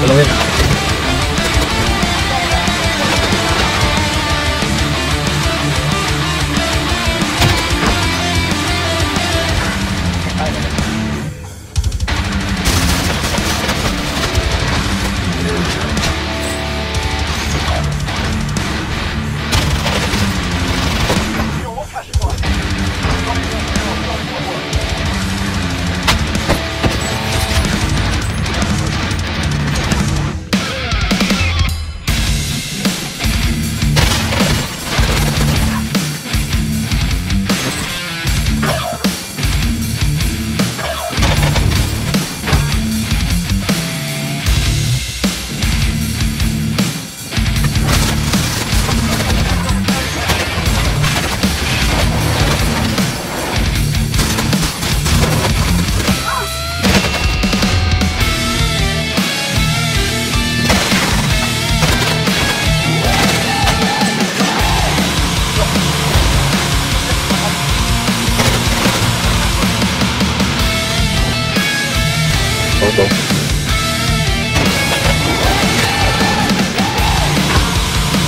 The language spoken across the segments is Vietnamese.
什么位置 đúng đúng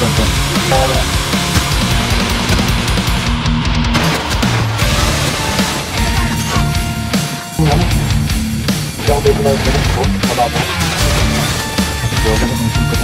Vâng vâng Hãy subscribe cho kênh Ghiền Mì Gõ Để không bỏ lỡ những video hấp dẫn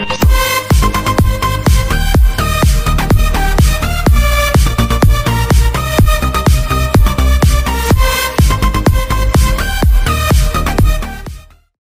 Oops.